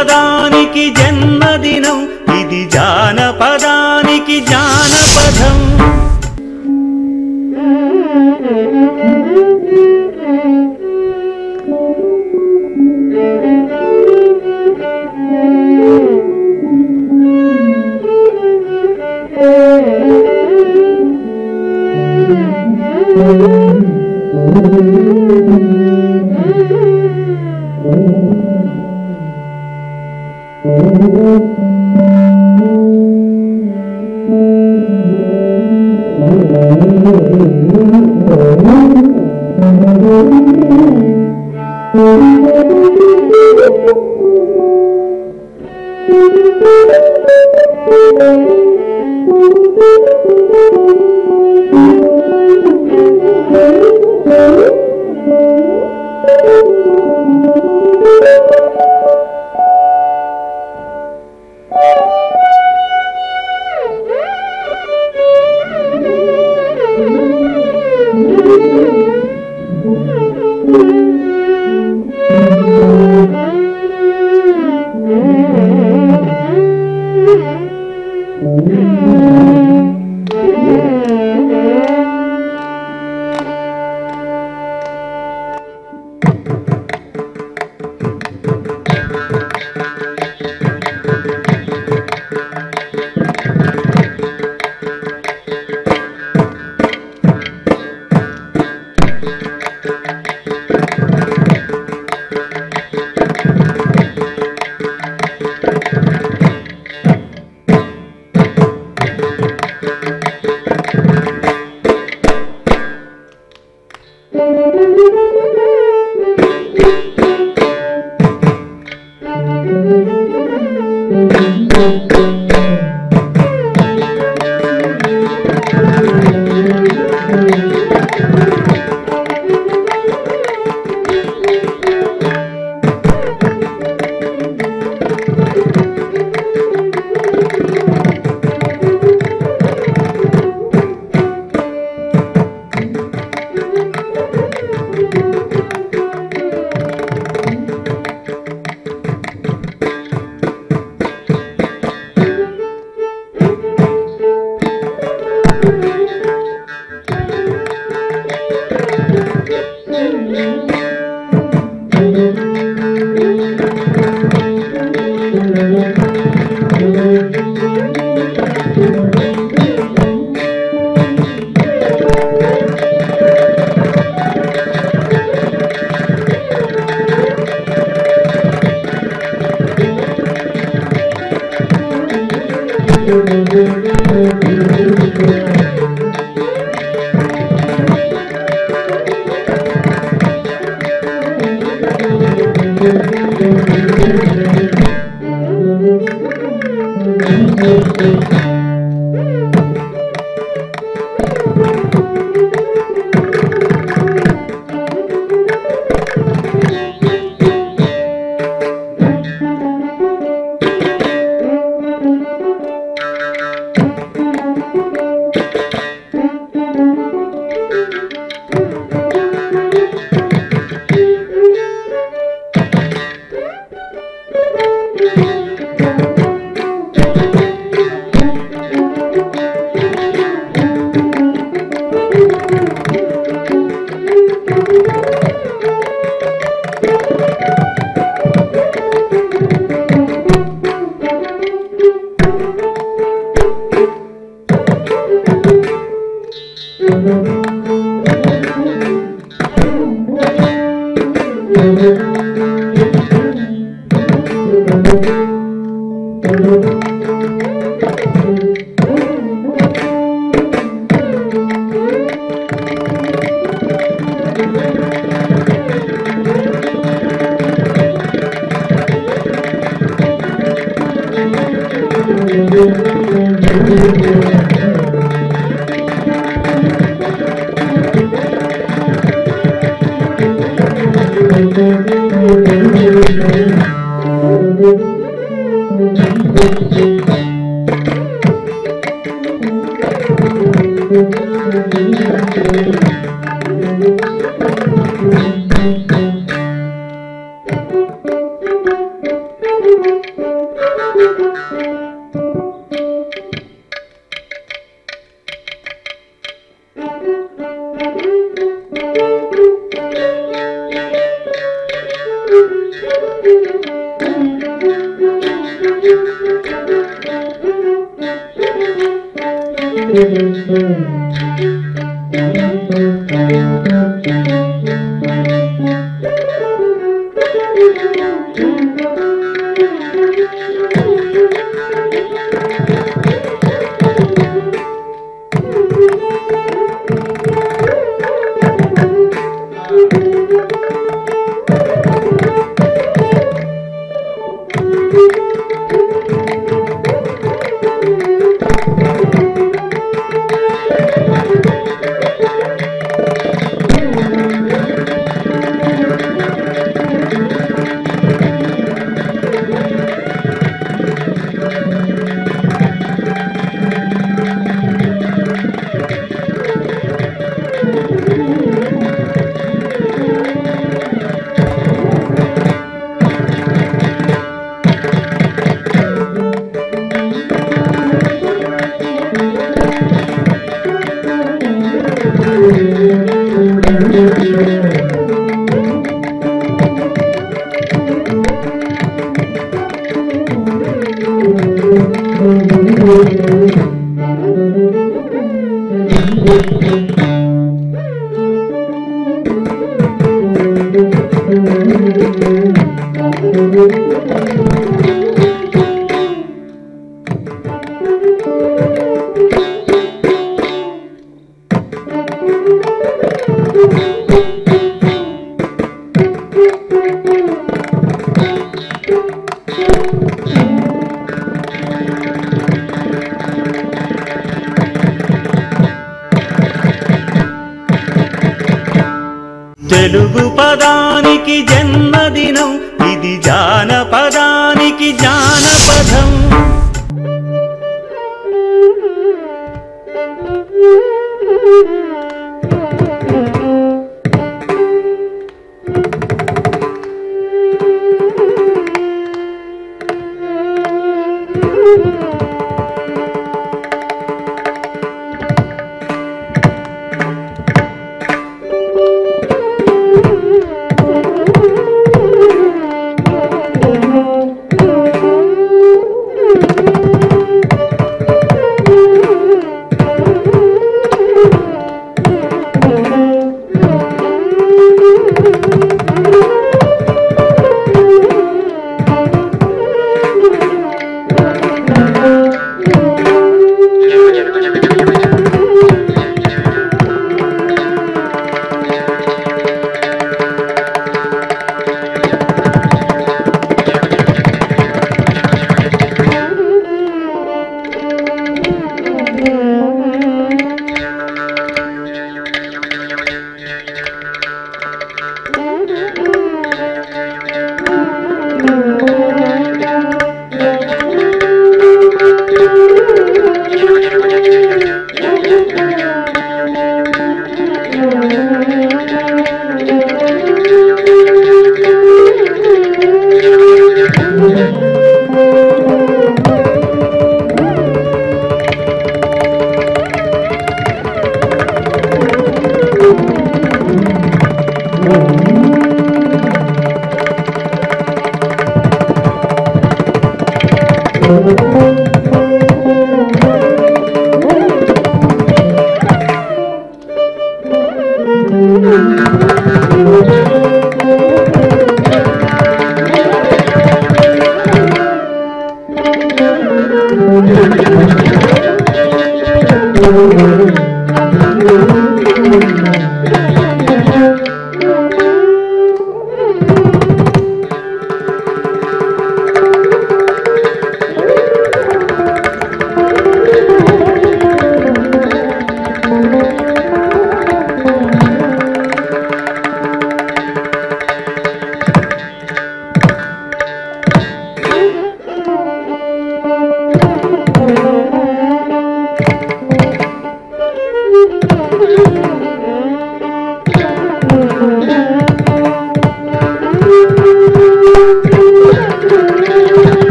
జానపదానికి జన్మదినం ఇది జానపదానికి జానపదం Thank you. Thank you.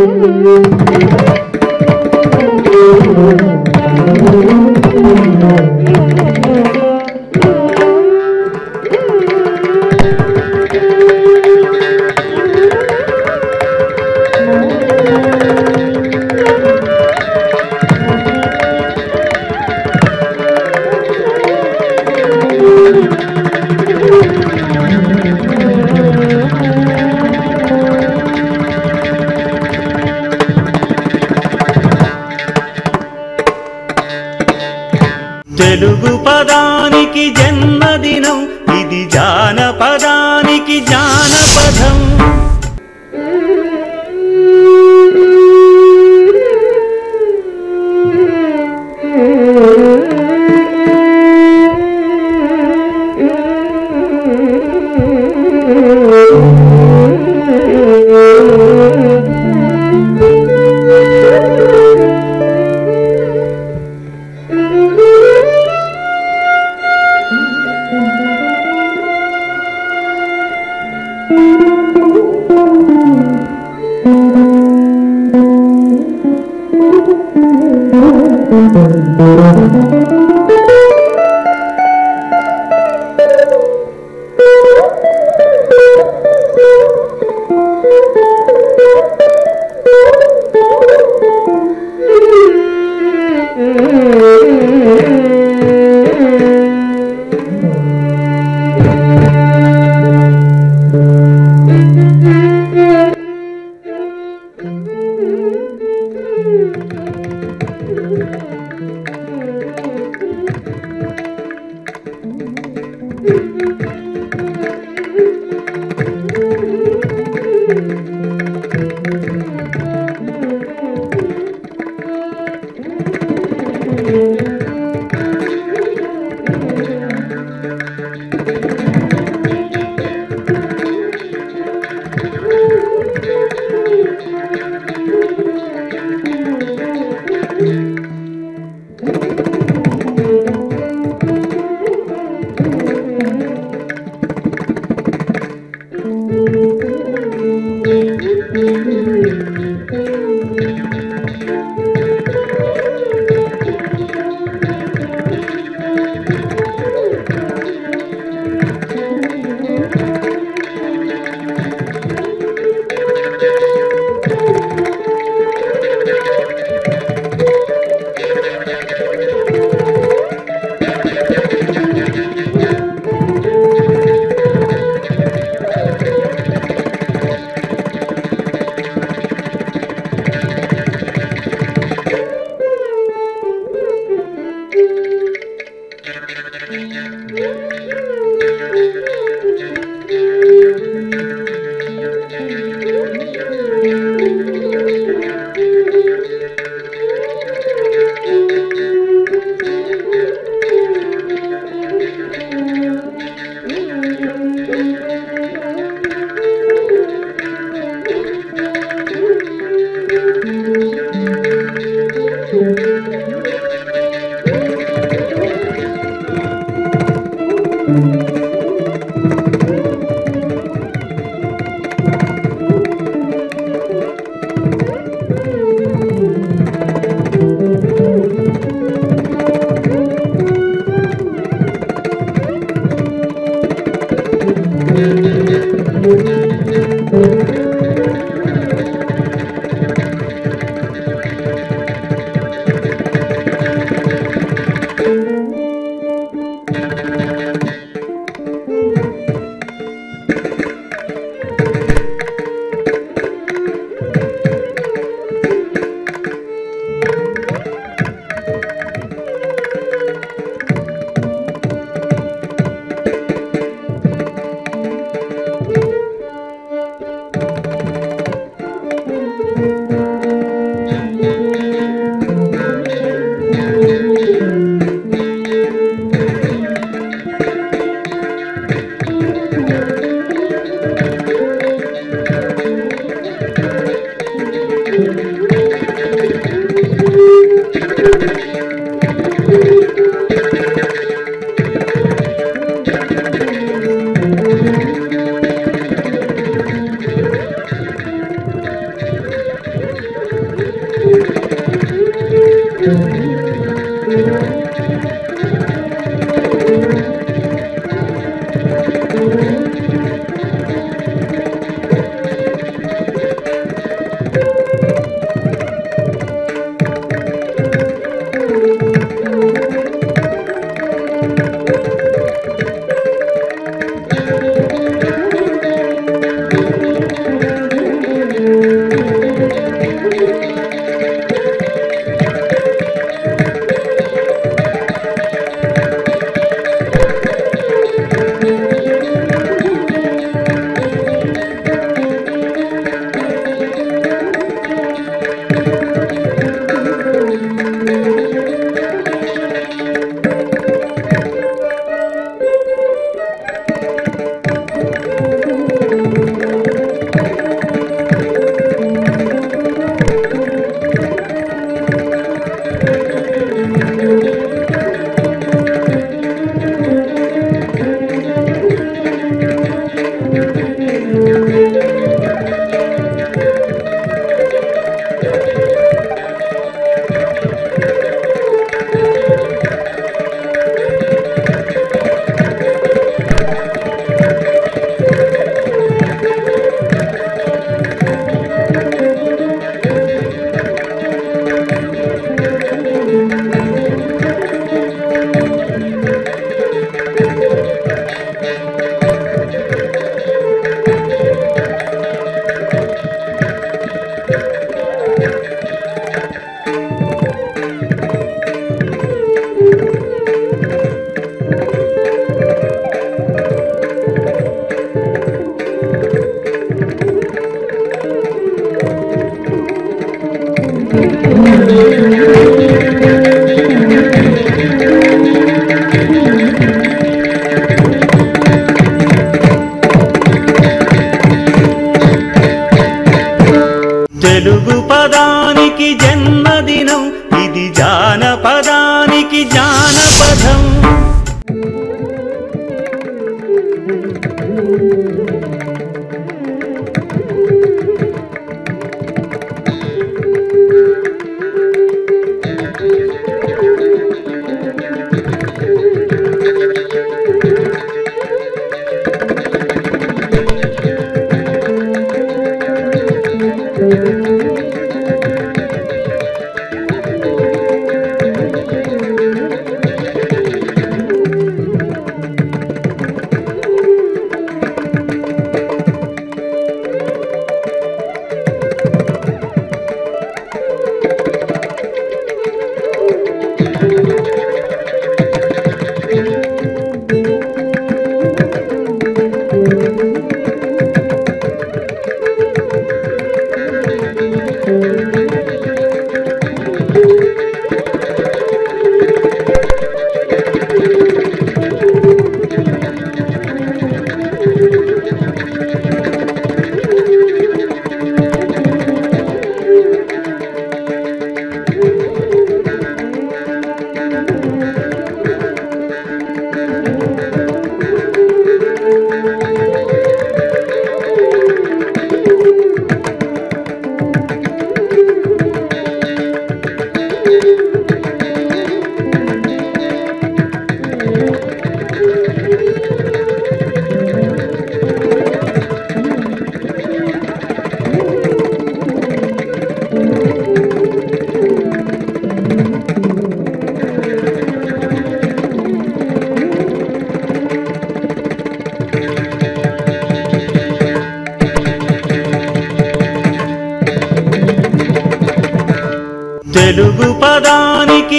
Thank you. Müzik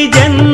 ಜನ್ಮ